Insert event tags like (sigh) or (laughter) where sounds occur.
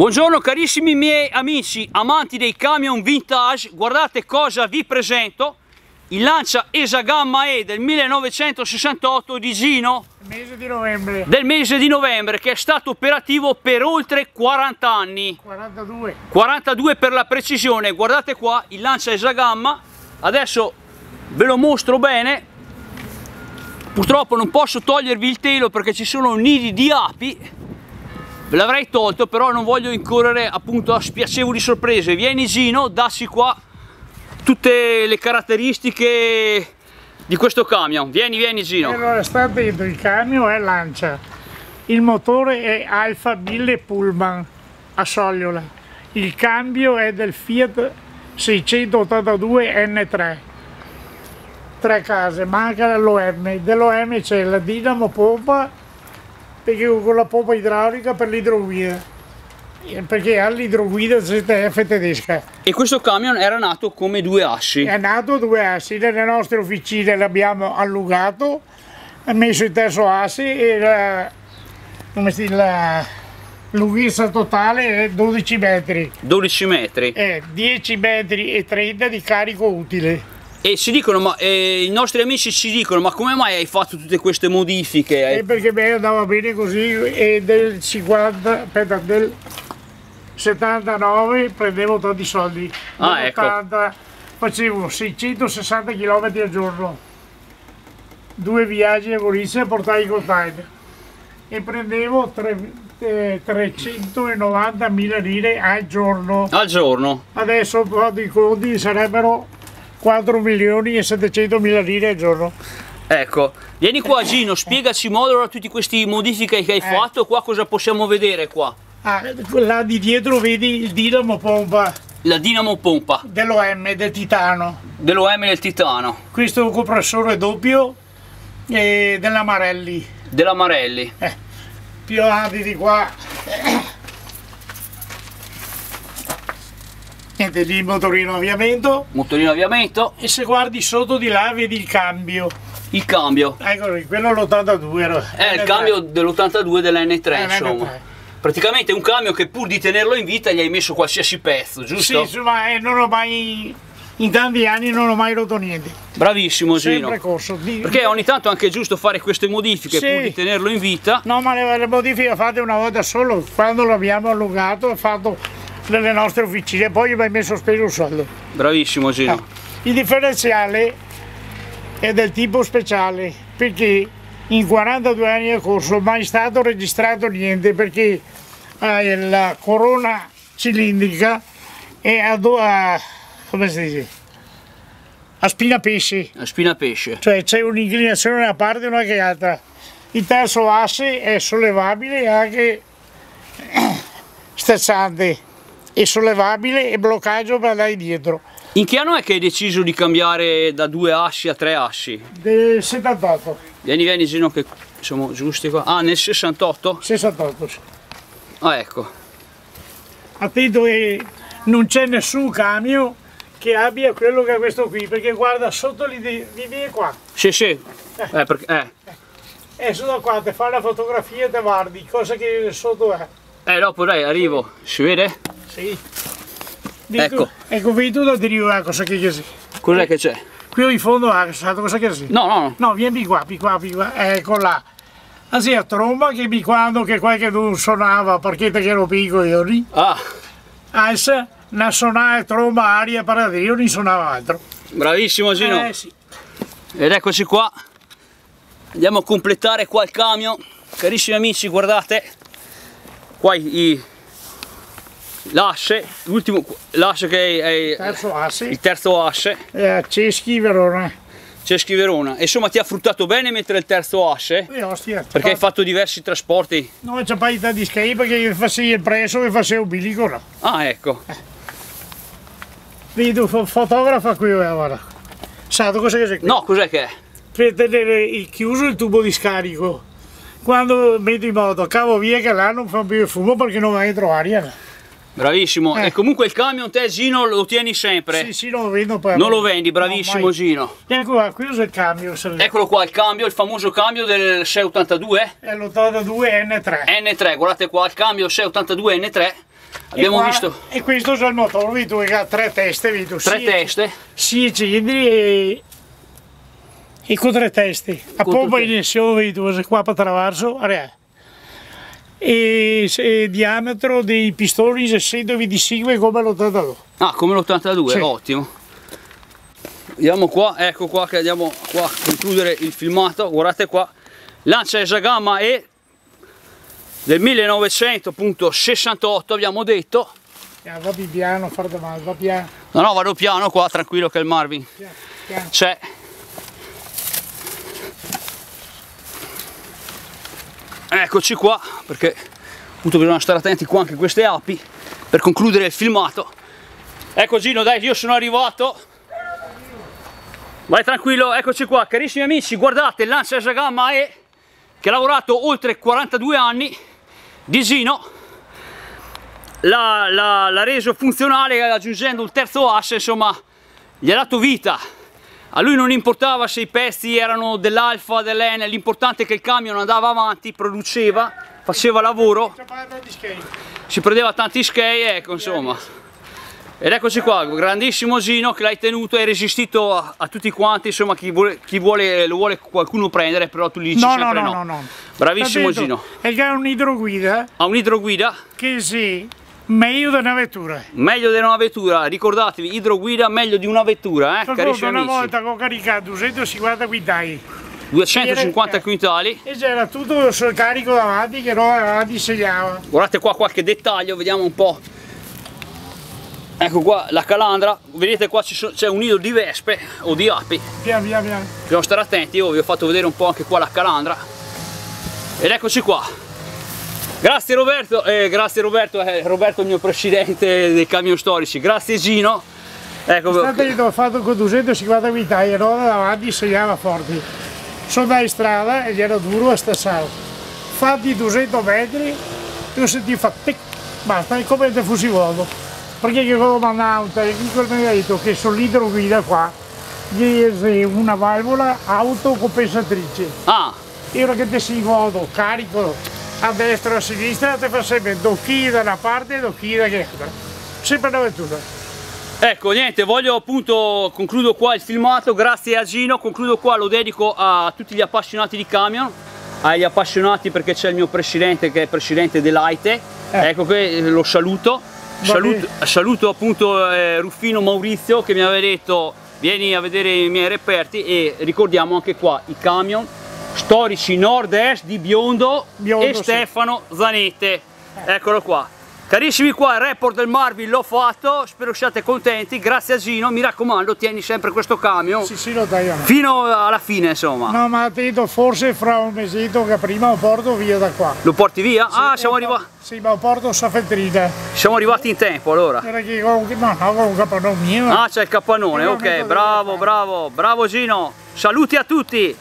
Buongiorno carissimi miei amici amanti dei camion vintage, guardate cosa vi presento, il Lancia ESA Gamma E del 1968 di Gino. Mese di novembre. Del mese di novembre che è stato operativo per oltre 40 anni. 42 42 per la precisione. Guardate qua il Lancia ESA Gamma. Adesso ve lo mostro bene. Purtroppo non posso togliervi il telo perché ci sono nidi di api ve l'avrei tolto però non voglio incorrere appunto a spiacevoli sorprese. Vieni Gino dassi qua tutte le caratteristiche di questo camion. Vieni vieni Gino. Allora sta dentro il camion è Lancia. Il motore è Alfa 1000 Pullman a sogliola il cambio è del Fiat 682 N3 tre. Case manca l'OM dell'OM c'è la dinamo pompa perché con la pompa idraulica per l'idroguida perché ha l'idroguida ZF tedesca. E questo camion era nato come due assi è nato due assi nelle nostre officine l'abbiamo allungato messo il terzo asse e la, come si la lunghezza totale è 12 metri. 12 metri. È 10 metri e 30 di carico utile e si dicono, ma eh, i nostri amici ci dicono, ma come mai hai fatto tutte queste modifiche? Eh, perché me andava bene così e del 50, aspetta, del 79 prendevo tanti soldi. Ah, ecco. 80 facevo 660 km al giorno, due viaggi a Gorizia e portai i container e prendevo 390.000 eh, lire al giorno. Al giorno? Adesso i conti sarebbero 4 milioni e 700 mila lire al giorno. Ecco, vieni qua Gino, spiegaci in modo tutte queste modifiche che hai eh. fatto, qua cosa possiamo vedere qua? Ah, là di dietro vedi il dinamo pompa. La dinamo pompa? Dell'OM, del titano. Dell'OM del titano. Questo è un compressore doppio e della Marelli. Della Marelli. Eh, più avanti di qua niente lì motorino avviamento motorino avviamento e se guardi sotto di là vedi il cambio il cambio ecco quello è l'82 è il cambio dell'82 dell'N3 eh, insomma praticamente un cambio che pur di tenerlo in vita gli hai messo qualsiasi pezzo giusto? sì ma eh, non ho mai in tanti anni non ho mai rotto niente. Bravissimo Gino. Sempre corso. Di... Perché ogni tanto è anche giusto fare queste modifiche sì. pur di tenerlo in vita. No, ma le, le modifiche fatte una volta solo, quando l'abbiamo allungato, fatto nelle nostre officine, poi mi hai messo speso un soldo. Bravissimo Gino. Ah. Il differenziale è del tipo speciale perché in 42 anni di corso non è mai stato registrato niente perché eh, la corona cilindrica è a, a, come si dice? a spina pesce. A spina pesce. Cioè c'è un'inclinazione da una parte e una che altra. Il terzo asse è sollevabile e anche (clears throat) sterzante e sollevabile e bloccaggio per andare dietro. In che anno è che hai deciso di cambiare da due assi a tre assi? Del 78. Vieni, vieni Gino che siamo giusti qua. Ah, nel 68? 68, sì. Ah, ecco. Attento che non c'è nessun camion che abbia quello che è questo qui, perché guarda sotto l'idea qua. Sì, sì. Eh. Eh, perché, eh. eh. sotto qua, ti fai la fotografia e te guardi cosa che sotto è. Eh, dopo dai, arrivo. Si vede? Sì. Dico, ecco. Ecco, vedi tu da dire a cosa che c'è. Cos'è che c'è? Qui in fondo a cosa che c'è? No, no, no. No, vieni qua, qui qua, qui qua. Ecco là. Así a tromba che mi quando che qualche non suonava perché che ero piccolo io lì. Ah. Adesso una suonava tromba aria per io non suonava altro. Bravissimo Gino. Eh sì. Ed eccoci qua. Andiamo a completare qua il camion. Carissimi amici, guardate. Qua i, l'asce, l'ultimo l'asce che è, il terzo asse, il terzo asse. Eh, Ceschi Verona. Ceschi Verona. E insomma ti ha fruttato bene mettere il terzo asse? Eh, ostia, perché hai fatto diversi trasporti? No, c'è pas di schi perché facevo il preso e facevo bilico. No? Ah, ecco. Eh. Vedo, fotografa qui ora. Eh, Sa cos'è che c'è qui? No, cos'è che è? Per tenere il chiuso il tubo di scarico. Quando metto in moto cavo via che là non fa più il fumo perché non va dentro aria. Bravissimo, eh. e comunque il camion te Gino lo tieni sempre? Sì, sì, non lo vendo poi. Non lo vendi, bravissimo no, Gino. Ecco qua, questo è il cambio. Eccolo qua, il cambio, il famoso cambio del 682? È l'82 N3. N3, guardate qua, il cambio 682 N3. Abbiamo qua- visto E questo è il motore, che ha tre teste, vedi tu. tre sì, teste. Sì, cilindri e, e con tre teste. A pompa vedi tu, se qua per traverso, area. E, il diametro dei pistoni 625 come l'82. Ah, come l'82, Sì. ottimo. Andiamo qua, ecco qua che andiamo qua a concludere il filmato, guardate qua. Lancia Esagamma E del 1968 abbiamo detto. Ah, va di piano, far da male, va piano, No, no, vado piano qua, tranquillo che il Marvin c'è. Eccoci qua, perché appunto bisogna stare attenti qua anche queste api per concludere il filmato. Ecco Gino, dai, io sono arrivato. Vai tranquillo, eccoci qua, carissimi amici, guardate, Lancia Esagamma E, che ha lavorato oltre 42 anni, di Gino, l'ha reso funzionale aggiungendo un terzo asse, insomma, gli ha dato vita. A lui non importava se i pezzi erano dell'Alfa, dell'N, l'importante è che il camion andava avanti, produceva, faceva lavoro, si prendeva tanti skei, ecco insomma. Ed eccoci qua, grandissimo Gino che l'hai tenuto e resistito a, a tutti quanti, insomma chi vuole, chi vuole lo vuole qualcuno prendere, però tu gli dici No, no, sempre no, no. no, no. Bravissimo Capito? Gino. E che ha un'idroguida Ha un'idroguida, che sì, meglio di una vettura. meglio di una vettura, ricordatevi, idroguida meglio di una vettura, eh, carissimi una amici. volta che ho caricato 250 quintali 250 Ieri- quintali. e c'era tutto sul carico davanti che no avanti segnava. Guardate qua qualche dettaglio, vediamo un po'. Ecco qua la calandra, vedete qua c'è un nido di vespe o di api, Piano piano piano. bisogna stare attenti, io vi ho fatto vedere un po' anche qua la calandra. Ed eccoci qua. Grazie Roberto, eh, grazie Roberto, eh, Roberto il mio presidente dei camion storici, grazie Gino. Ecco, State che ho fatto con 250 quintali e no davanti segnava forti. Sono dai strada ed era duro a stassare. Fatti 200 metri, tu senti fa tic, basta, è come se fossi volo. Perché che avevo mandato tecnico mi ha detto che sull'idroguida qua gli è una valvola autocompensatrice. ah, E ora che ti si godo, carico a destra a sinistra, ti fa sempre docchi da una parte e docchi da l'altra. Sempre una vettura. Ecco, niente, voglio appunto, concludo qua il filmato, grazie a Gino, concludo qua, lo dedico a tutti gli appassionati di camion, agli appassionati perché c'è il mio presidente che è presidente dell'AITE, Eh. ecco che lo saluto, saluto, saluto appunto eh, Ruffino Maurizio che mi aveva detto vieni a vedere i miei reperti e ricordiamo anche qua i camion storici nord-est di Biondo, Biondo, e sì. Stefano Zanette, eccolo qua. Carissimi qua, il report del Marvin l'ho fatto, spero siate contenti, grazie a Gino, mi raccomando tieni sempre questo camion Sì, sì, lo tagliano. fino alla fine insomma. No, ma ti forse fra un mesetto che prima lo porto via da qua. Lo porti via? ah, Sì, siamo, lo por- arriva- Sì, ma lo porto a Safetrina. siamo arrivati in tempo allora. Era che con, no, no, con un capannone mio. Ah, c'è il capannone, ok, bravo, bravo, bravo Gino. Saluti a tutti!